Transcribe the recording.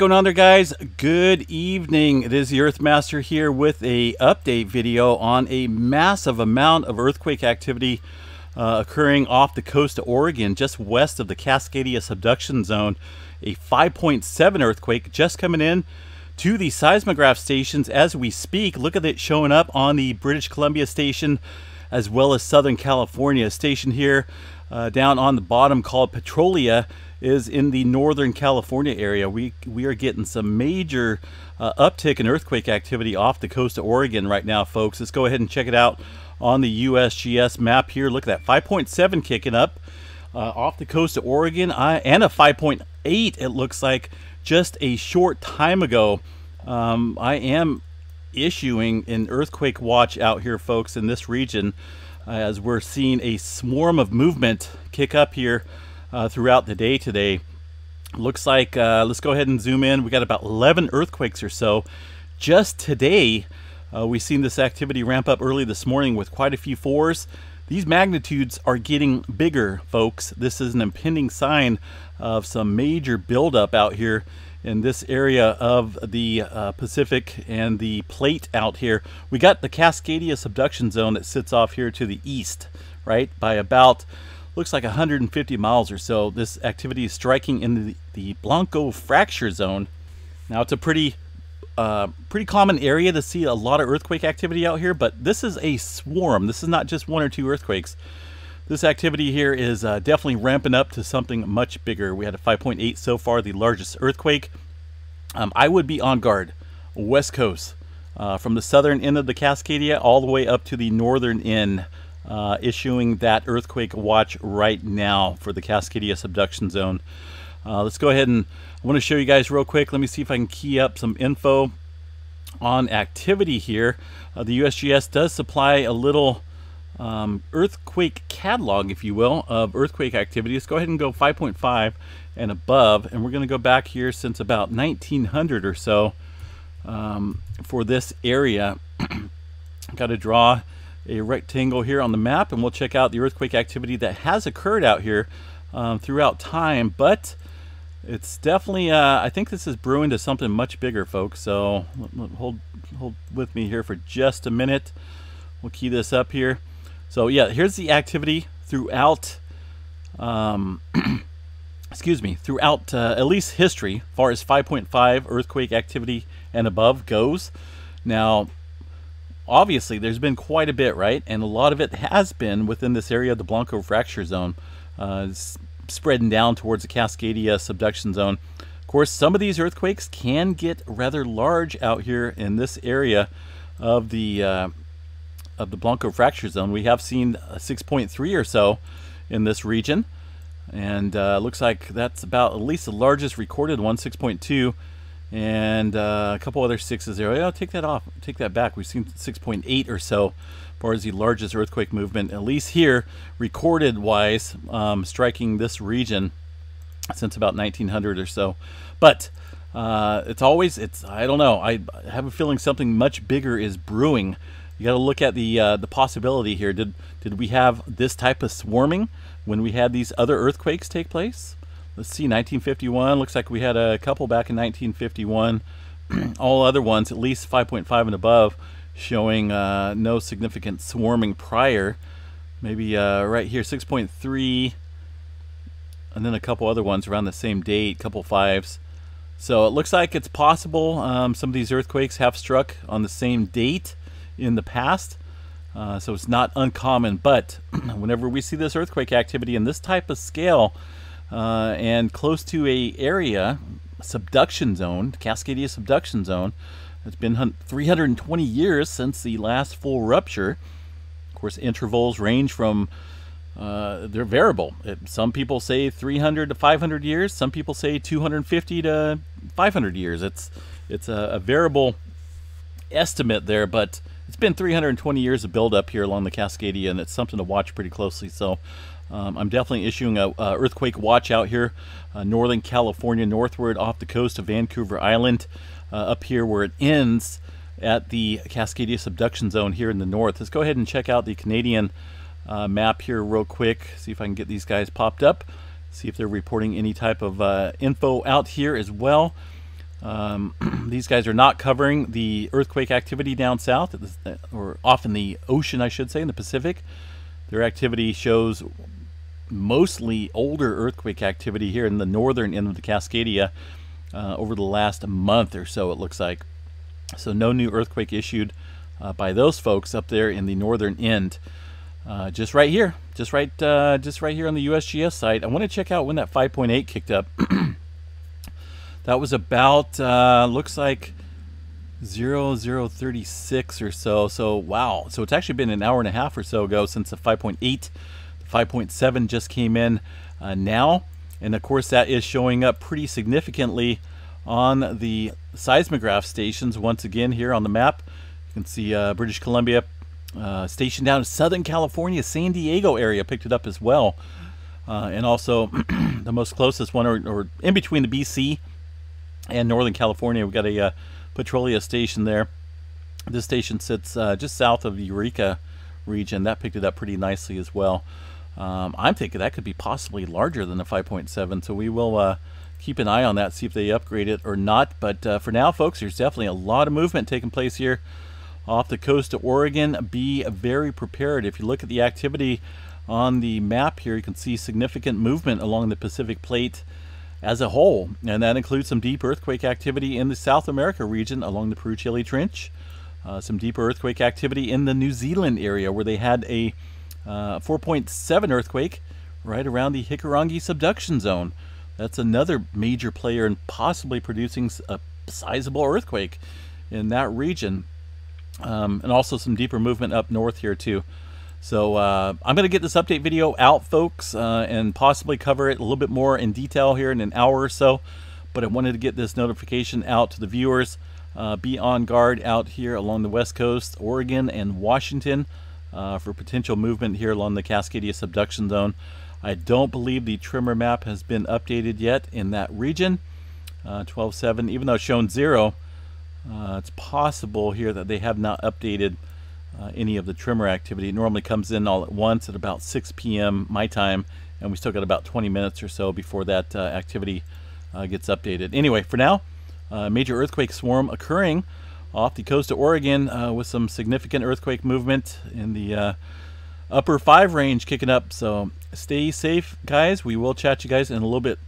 going on there guys? Good evening. It is the Earthmaster here with a update video on a massive amount of earthquake activity uh, occurring off the coast of Oregon just west of the Cascadia subduction zone. A 5.7 earthquake just coming in to the seismograph stations as we speak. Look at it showing up on the British Columbia station as well as Southern California station here uh, down on the bottom called Petrolia is in the Northern California area. We, we are getting some major uh, uptick in earthquake activity off the coast of Oregon right now, folks. Let's go ahead and check it out on the USGS map here. Look at that 5.7 kicking up uh, off the coast of Oregon I, and a 5.8 it looks like just a short time ago. Um, I am issuing an earthquake watch out here, folks, in this region uh, as we're seeing a swarm of movement kick up here uh, throughout the day today. Looks like, uh, let's go ahead and zoom in. We got about 11 earthquakes or so. Just today, uh, we've seen this activity ramp up early this morning with quite a few fours. These magnitudes are getting bigger, folks. This is an impending sign of some major buildup out here in this area of the uh, Pacific and the plate out here. We got the Cascadia subduction zone that sits off here to the east, right, by about looks like 150 miles or so. This activity is striking in the, the Blanco fracture zone. Now it's a pretty uh, pretty common area to see a lot of earthquake activity out here, but this is a swarm. This is not just one or two earthquakes. This activity here is uh, definitely ramping up to something much bigger. We had a 5.8 so far, the largest earthquake. Um, I would be on guard, west coast, uh, from the southern end of the Cascadia all the way up to the northern end uh, issuing that earthquake watch right now for the Cascadia subduction zone. Uh, let's go ahead and I want to show you guys real quick. Let me see if I can key up some info on activity here. Uh, the USGS does supply a little um, earthquake catalog, if you will, of earthquake activity. Let's go ahead and go 5.5 and above, and we're going to go back here since about 1900 or so um, for this area. Got to draw a rectangle here on the map and we'll check out the earthquake activity that has occurred out here um, throughout time but it's definitely uh, I think this is brewing to something much bigger folks so hold hold with me here for just a minute. We'll key this up here. So yeah here's the activity throughout um, excuse me throughout uh, at least history far as 5.5 earthquake activity and above goes. Now obviously there's been quite a bit, right? And a lot of it has been within this area of the Blanco fracture zone, uh, spreading down towards the Cascadia subduction zone. Of course, some of these earthquakes can get rather large out here in this area of the uh, of the Blanco fracture zone. We have seen 6.3 or so in this region, and uh, looks like that's about at least the largest recorded one, 6.2 and uh, a couple other sixes there. Yeah, take that off, take that back. We've seen 6.8 or so, far as the largest earthquake movement, at least here, recorded wise, um, striking this region since about 1900 or so. But uh, it's always, it's I don't know. I have a feeling something much bigger is brewing. You got to look at the uh, the possibility here. Did did we have this type of swarming when we had these other earthquakes take place? Let's see 1951 looks like we had a couple back in 1951 all other ones at least 5.5 and above showing uh, no significant swarming prior. Maybe uh, right here 6.3 and then a couple other ones around the same date couple fives. So it looks like it's possible um, some of these earthquakes have struck on the same date in the past. Uh, so it's not uncommon but whenever we see this earthquake activity in this type of scale uh, and close to a area subduction zone, Cascadia subduction zone. It's been 320 years since the last full rupture. Of course, intervals range from uh, they're variable. Some people say 300 to 500 years. Some people say 250 to 500 years. It's it's a, a variable estimate there, but it's been 320 years of buildup here along the Cascadia, and it's something to watch pretty closely. So um, I'm definitely issuing a, a, earthquake watch out here, uh, Northern California, northward off the coast of Vancouver Island, uh, up here where it ends at the Cascadia subduction zone here in the north. Let's go ahead and check out the Canadian uh, map here real quick. See if I can get these guys popped up. See if they're reporting any type of uh, info out here as well. Um, these guys are not covering the earthquake activity down south, or off in the ocean, I should say, in the Pacific. Their activity shows mostly older earthquake activity here in the northern end of the Cascadia uh, over the last month or so, it looks like. So, no new earthquake issued uh, by those folks up there in the northern end. Uh, just right here, just right, uh, just right here on the USGS site. I want to check out when that 5.8 kicked up. that was about uh, looks like 0036 or so. So wow, so it's actually been an hour and a half or so ago since the 5.8. The 5.7 just came in uh, now, and of course that is showing up pretty significantly on the seismograph stations once again here on the map. You can see uh, British Columbia uh, station down in Southern California, San Diego area picked it up as well. Uh, and also the most closest one, or, or, in between the BC and Northern California, we've got a uh, Petrolia station there. This station sits uh, just south of the Eureka region. That picked it up pretty nicely as well. Um, I'm thinking that could be possibly larger than the 5.7, so we will uh, keep an eye on that, see if they upgrade it or not. But uh, for now, folks, there's definitely a lot of movement taking place here off the coast of Oregon. Be very prepared. If you look at the activity on the map here, you can see significant movement along the Pacific Plate as a whole, and that includes some deep earthquake activity in the South America region along the Peru-Chile Trench, uh, some deeper earthquake activity in the New Zealand area where they had a uh, 4.7 earthquake right around the Hikurangi subduction zone. That's another major player in possibly producing a sizable earthquake in that region um, and also some deeper movement up north here too. So uh, I'm going to get this update video out, folks, uh, and possibly cover it a little bit more in detail here in an hour or so. But I wanted to get this notification out to the viewers. Uh, be on guard out here along the west coast, Oregon and Washington, uh, for potential movement here along the Cascadia subduction zone. I don't believe the tremor map has been updated yet in that region. 12.7, uh, even though shown zero, uh, it's possible here that they have not updated uh, any of the tremor activity. It normally comes in all at once at about 6 p.m. my time, and we still got about 20 minutes or so before that activity gets updated. Anyway, for now, uh, major earthquake swarm occurring off the coast of Oregon uh, with some significant earthquake movement in the upper 5 range kicking up. So stay safe, guys. We will chat you guys in a little bit